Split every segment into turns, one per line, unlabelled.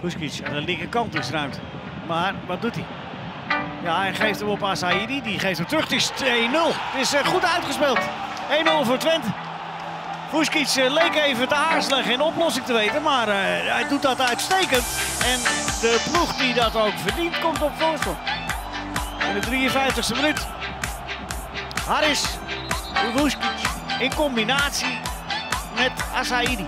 Vuskic aan de linkerkant is ruimte. Maar wat doet hij? Ja, hij geeft hem op Asaidi. Die geeft hem terug. Het is 2-0. Het is eh, goed uitgespeeld. 1-0 voor Twente. Vuskic eh, leek even te aarzelen, geen oplossing te weten. Maar eh, hij doet dat uitstekend. En de ploeg die dat ook verdient, komt op voorsprong. In de 53e minuut. Haris Vuskic in combinatie met Asaidi.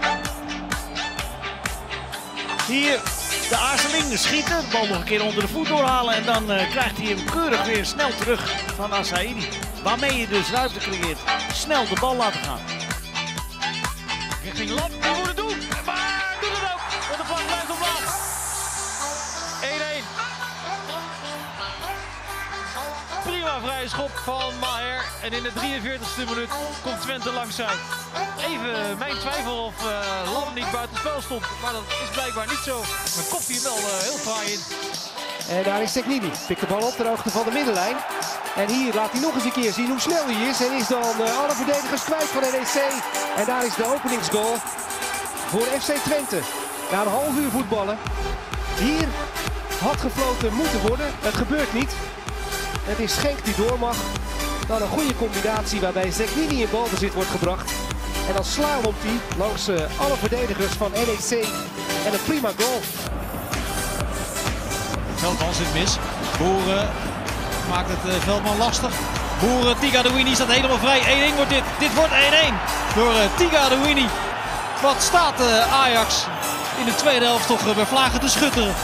Hier de aarzeling, schieten, de bal nog een keer onder de voet doorhalen en dan eh, krijgt hij hem keurig weer snel terug van Asaidi. Waarmee je dus ruimte creëert. Snel de bal laten gaan.
Richting Lam, Schop van Maher. En in de 43ste minuut komt Twente langs uit. Even mijn twijfel of uh, Lam niet buitenspel stond. Maar dat is blijkbaar niet zo. Maar kopt hij hem wel uh, heel fraai in.
En daar is Teknini. Pikt de bal op ter hoogte van de middenlijn. En hier laat hij nog eens een keer zien hoe snel hij is. En is dan uh, alle verdedigers kwijt van NEC. En daar is de openingsgoal voor FC Twente. Na een half uur voetballen. Hier had gefloten moeten worden. Het gebeurt niet. Het is Schenk die door mag. Dan een goede combinatie waarbij Zeknini in balbezit wordt gebracht. En dan slalomt hij langs uh, alle verdedigers van NEC. En een prima goal.
Veldman zit mis. Boeren maakt het uh, Veldman lastig. Boeren, Tiga de Winnie staat helemaal vrij. 1-1 wordt dit. Dit wordt 1-1 door uh, Tiga de Winnie. Wat staat Ajax in de tweede helft toch bij vlagen te schutteren.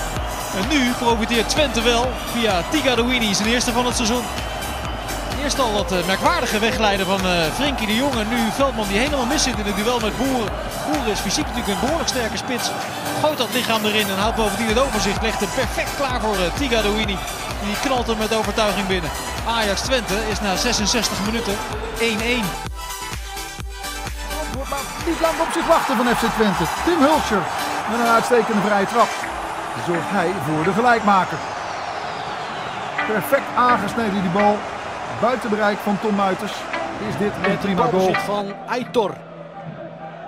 En nu profiteert Twente wel via Tiga Winnie, zijn eerste van het seizoen. Eerst al wat uh, merkwaardige wegleiden van uh, Frenkie de Jong. Nu Veldman die helemaal mis zit in het duel met Boeren. Boeren is fysiek natuurlijk een behoorlijk sterke spits. Gooit dat lichaam erin en houdt bovendien het overzicht. Legt hem perfect klaar voor uh, Tiga de Winnie. Die knalt hem met overtuiging binnen. Ajax Twente is na 66 minuten 1-1.
Maar niet lang op zich wachten van FC Twente. Tim Hulscher met een uitstekende vrije trap. Zorgt hij voor de gelijkmaker. Perfect aangesneden die bal. Buiten bereik van Tom Muiters is dit een prima goal.
van Aitor.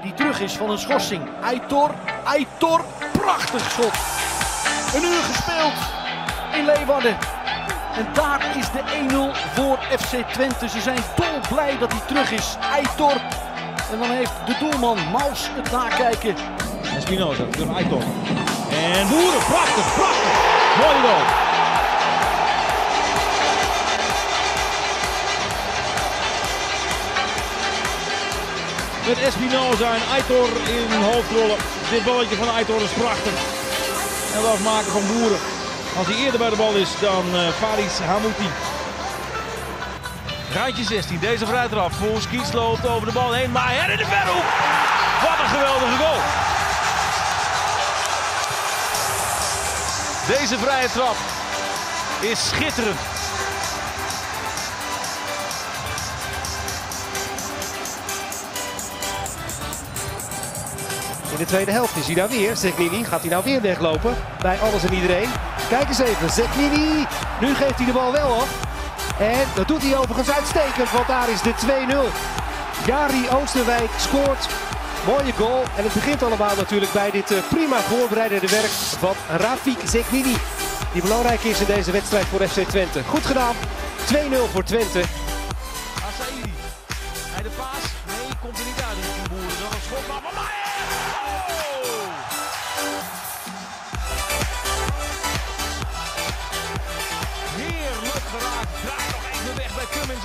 Die terug is van een schorsing. Aitor, Aitor, prachtig schot. Een uur gespeeld in Leeuwarden. En daar is de 1-0 voor FC Twente. Ze zijn dolblij dat hij terug is. Aitor. En dan heeft de doelman Maus het nakijken.
En Spinoza, terug Aitor. En Boeren, prachtig, prachtig. Mooie goal. Met Espinoza en Aitor in hoofdrollen. Dit balletje van Aitor is prachtig. En het afmaken van Boeren. Als hij eerder bij de bal is dan uh, Faris Hamouti.
Randje 16, deze vrij eraf. Volskies loopt over de bal heen. Maar hij in de verhoek. Deze vrije trap is schitterend.
In de tweede helft is hij daar weer. Zeknini gaat hij nou weer weglopen bij alles en iedereen. Kijk eens even, Zeknini. Nu geeft hij de bal wel af. En dat doet hij overigens uitstekend, want daar is de 2-0. Jari Oosterwijk scoort. Mooie goal. En het begint allemaal natuurlijk bij dit uh, prima voorbereidende werk van Rafik Zeknini. Die belangrijk is in deze wedstrijd voor FC Twente. Goed gedaan. 2-0 voor Twente.
Asaidi. Hij de paas. Nee, komt er niet uit. De boeren dan een schot. Maar Oh! Heerlijk geraakt. Draait nog even weg bij Cummins.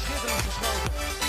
Schitterend geschoten.